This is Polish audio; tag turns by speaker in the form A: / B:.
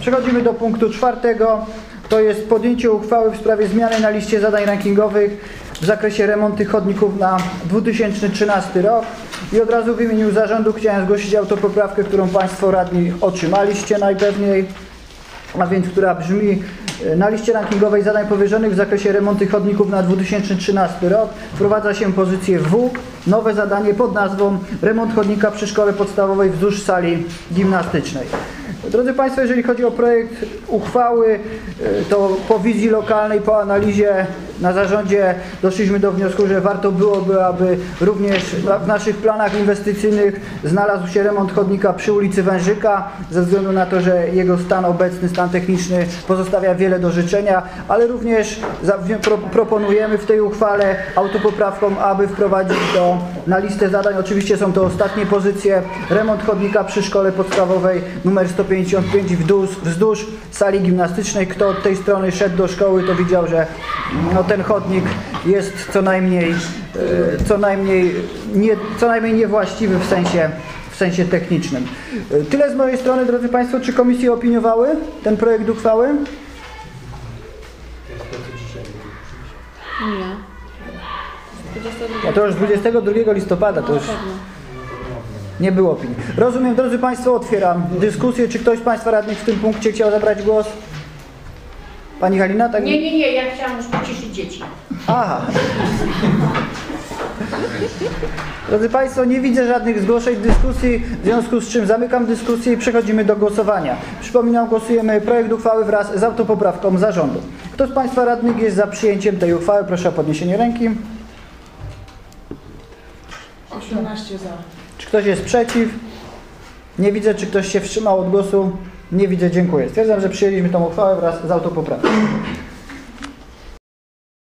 A: Przechodzimy do punktu czwartego. To jest podjęcie uchwały w sprawie zmiany na liście zadań rankingowych w zakresie remontu chodników na 2013 rok. I od razu w imieniu zarządu chciałem zgłosić autopoprawkę, którą Państwo radni otrzymaliście najpewniej a więc która brzmi e, na liście rankingowej zadań powierzonych w zakresie remontu chodników na 2013 rok wprowadza się pozycję W, nowe zadanie pod nazwą remont chodnika przy szkole podstawowej wzdłuż sali gimnastycznej. Drodzy Państwo, jeżeli chodzi o projekt uchwały, e, to po wizji lokalnej, po analizie na zarządzie doszliśmy do wniosku, że warto byłoby, aby również w naszych planach inwestycyjnych znalazł się remont chodnika przy ulicy Wężyka, ze względu na to, że jego stan obecny, stan techniczny pozostawia wiele do życzenia, ale również proponujemy w tej uchwale autopoprawką, aby wprowadzić do, na listę zadań, oczywiście są to ostatnie pozycje, remont chodnika przy szkole podstawowej numer 155 wzdłuż, wzdłuż sali gimnastycznej. Kto od tej strony szedł do szkoły, to widział, że no, ten chodnik jest co najmniej, e, co najmniej, nie, co najmniej niewłaściwy w sensie, w sensie technicznym. E, Tyle z mojej strony, drodzy Państwo. Czy komisje opiniowały ten projekt uchwały?
B: Nie. 22.
A: A to już 22 listopada, to już. Nie było opinii. Rozumiem, drodzy Państwo, otwieram dyskusję. Czy ktoś z Państwa radnych w tym punkcie chciał zabrać głos? Pani Halina? Tak?
C: Nie, nie, nie, ja chciałam już pociszyć dzieci.
A: Aha. Drodzy Państwo, nie widzę żadnych zgłoszeń dyskusji, w związku z czym zamykam dyskusję i przechodzimy do głosowania. Przypominam, głosujemy projekt uchwały wraz z autopoprawką zarządu. Kto z Państwa radnych jest za przyjęciem tej uchwały? Proszę o podniesienie ręki.
D: 18 za.
A: Czy ktoś jest przeciw? Nie widzę, czy ktoś się wstrzymał od głosu. Nie widzę, dziękuję. Stwierdzam, że przyjęliśmy tą uchwałę wraz z autopoprawką.